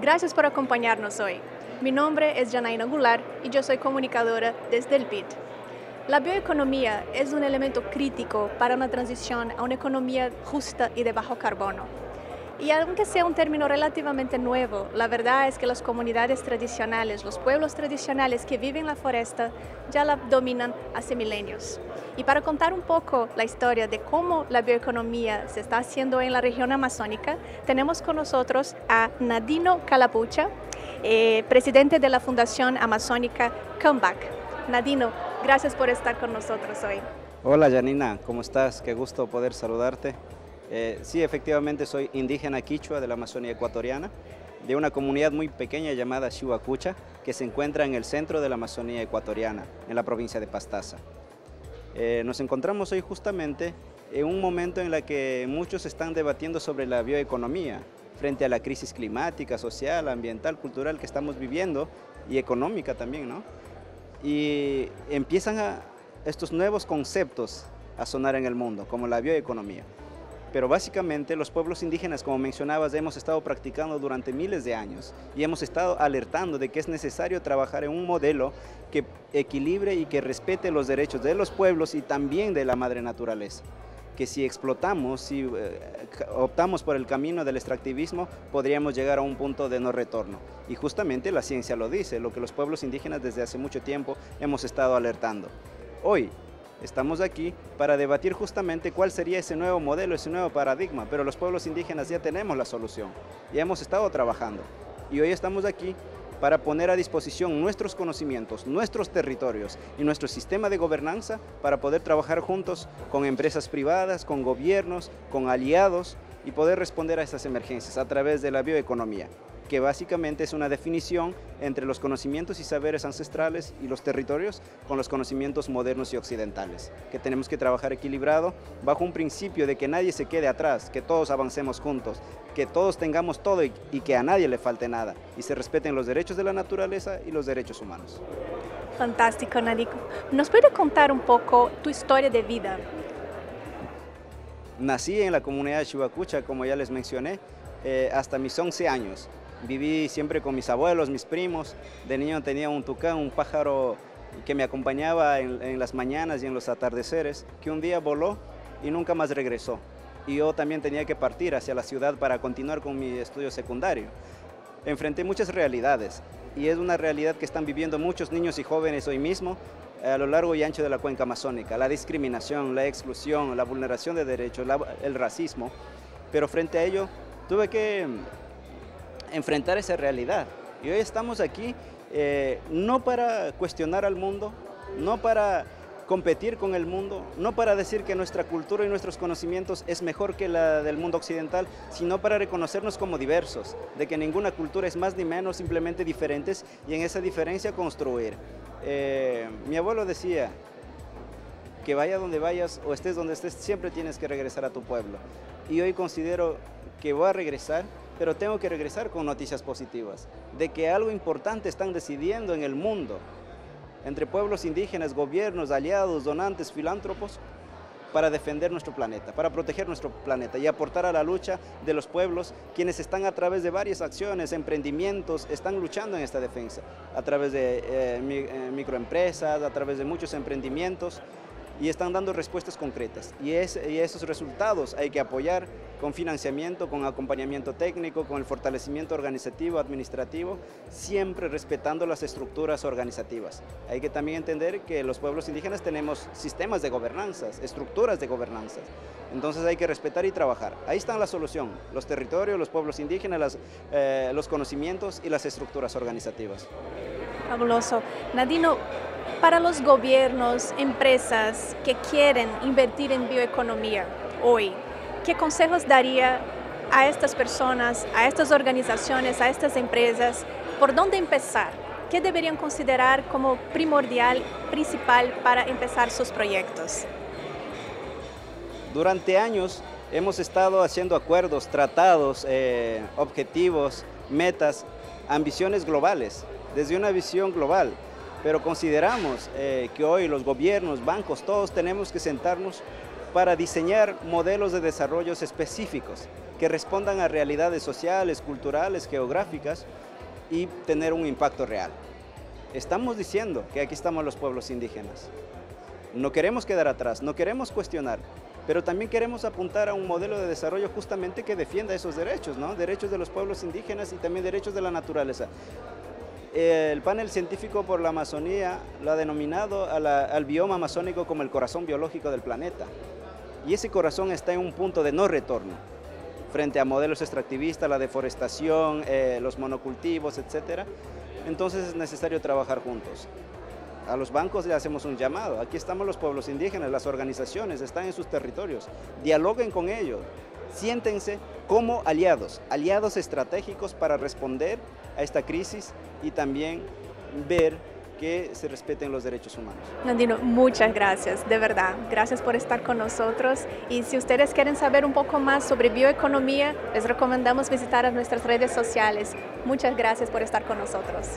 Gracias por acompañarnos hoy. Mi nombre es Janaina Goulart y yo soy comunicadora desde el BID. La bioeconomía es un elemento crítico para una transición a una economía justa y de bajo carbono. Y aunque sea un término relativamente nuevo, la verdad es que las comunidades tradicionales, los pueblos tradicionales que viven en la foresta, ya la dominan hace milenios. Y para contar un poco la historia de cómo la bioeconomía se está haciendo en la región amazónica, tenemos con nosotros a Nadino Calapucha, eh, presidente de la Fundación Amazónica Comeback. Nadino, gracias por estar con nosotros hoy. Hola Janina, ¿cómo estás? Qué gusto poder saludarte. Eh, sí, efectivamente soy indígena quichua de la Amazonía ecuatoriana, de una comunidad muy pequeña llamada Chihuacucha, que se encuentra en el centro de la Amazonía ecuatoriana, en la provincia de Pastaza. Eh, nos encontramos hoy justamente en un momento en el que muchos están debatiendo sobre la bioeconomía, frente a la crisis climática, social, ambiental, cultural que estamos viviendo y económica también, ¿no? Y empiezan estos nuevos conceptos a sonar en el mundo, como la bioeconomía pero básicamente los pueblos indígenas, como mencionabas, hemos estado practicando durante miles de años y hemos estado alertando de que es necesario trabajar en un modelo que equilibre y que respete los derechos de los pueblos y también de la madre naturaleza que si explotamos, si eh, optamos por el camino del extractivismo, podríamos llegar a un punto de no retorno. Y justamente la ciencia lo dice, lo que los pueblos indígenas desde hace mucho tiempo hemos estado alertando. Hoy, Estamos aquí para debatir justamente cuál sería ese nuevo modelo, ese nuevo paradigma, pero los pueblos indígenas ya tenemos la solución, ya hemos estado trabajando. Y hoy estamos aquí para poner a disposición nuestros conocimientos, nuestros territorios y nuestro sistema de gobernanza para poder trabajar juntos con empresas privadas, con gobiernos, con aliados y poder responder a esas emergencias a través de la bioeconomía que básicamente es una definición entre los conocimientos y saberes ancestrales y los territorios con los conocimientos modernos y occidentales, que tenemos que trabajar equilibrado bajo un principio de que nadie se quede atrás, que todos avancemos juntos, que todos tengamos todo y, que a nadie le falte nada y se respeten los derechos de la naturaleza y los derechos humanos. Fantástico, Nadico. ¿Nos puede contar un poco tu historia de vida? Nací en la comunidad de Chihuacucha, como ya les mencioné, eh, hasta mis 11 años. Viví siempre con mis abuelos, mis primos. De niño tenía un tucán, un pájaro que me acompañaba en, las mañanas y en los atardeceres, que un día voló y nunca más regresó. Y yo también tenía que partir hacia la ciudad para continuar con mi estudio secundario. Enfrenté muchas realidades y es una realidad que están viviendo muchos niños y jóvenes hoy mismo a lo largo y ancho de la cuenca amazónica. La discriminación, la exclusión, la vulneración de derechos, el racismo. Pero frente a ello tuve que enfrentar esa realidad. Y hoy estamos aquí eh, no para cuestionar al mundo, no para competir con el mundo, no para decir que nuestra cultura y nuestros conocimientos es mejor que la del mundo occidental, sino para reconocernos como diversos, de que ninguna cultura es más ni menos, simplemente diferentes, y en esa diferencia construir. Eh, mi abuelo decía, que vaya donde vayas o estés donde estés, siempre tienes que regresar a tu pueblo. Y hoy considero que voy a regresar pero tengo que regresar con noticias positivas, de que algo importante están decidiendo en el mundo, entre pueblos indígenas, gobiernos, aliados, donantes, filántropos, para defender nuestro planeta, para proteger nuestro planeta y aportar a la lucha de los pueblos, quienes están a través de varias acciones, emprendimientos, están luchando en esta defensa, a través de eh, eh, microempresas, a través de muchos emprendimientos, y están dando respuestas concretas. Y, esos resultados hay que apoyar con financiamiento, con acompañamiento técnico, con el fortalecimiento organizativo, administrativo, siempre respetando las estructuras organizativas. Hay que también entender que los pueblos indígenas tenemos sistemas de gobernanzas, estructuras de gobernanzas. Entonces hay que respetar y trabajar. Ahí está la solución, los territorios, los pueblos indígenas, eh, los conocimientos y las estructuras organizativas. Fabuloso. Nadino, para los gobiernos, empresas que quieren invertir en bioeconomía hoy, ¿qué consejos daría a estas personas, a estas organizaciones, a estas empresas? ¿Por dónde empezar? ¿Qué deberían considerar como primordial, principal para empezar sus proyectos? Durante años hemos estado haciendo acuerdos, tratados, eh, objetivos, metas, ambiciones globales, desde una visión global pero consideramos eh, que hoy los gobiernos, bancos, todos tenemos que sentarnos para diseñar modelos de desarrollos específicos que respondan a realidades sociales, culturales, geográficas y tener un impacto real. Estamos diciendo que aquí estamos los pueblos indígenas. No queremos quedar atrás, no queremos cuestionar, pero también queremos apuntar a un modelo de desarrollo justamente que defienda esos derechos, ¿no? derechos de los pueblos indígenas y también derechos de la naturaleza. El panel científico por la Amazonía lo ha denominado al bioma amazónico como el corazón biológico del planeta. Y ese corazón está en un punto de no retorno frente a modelos extractivistas, la deforestación, eh, los monocultivos, etc. Entonces es necesario trabajar juntos. A los bancos le hacemos un llamado. Aquí estamos los pueblos indígenas, las organizaciones están en sus territorios. Dialoguen con ellos. Siéntense como aliados, aliados estratégicos para responder a esta crisis y también ver que se respeten los derechos humanos. Nandino, muchas gracias, de verdad. Gracias por estar con nosotros. Y si ustedes quieren saber un poco más sobre bioeconomía, les recomendamos visitar nuestras redes sociales. Muchas gracias por estar con nosotros.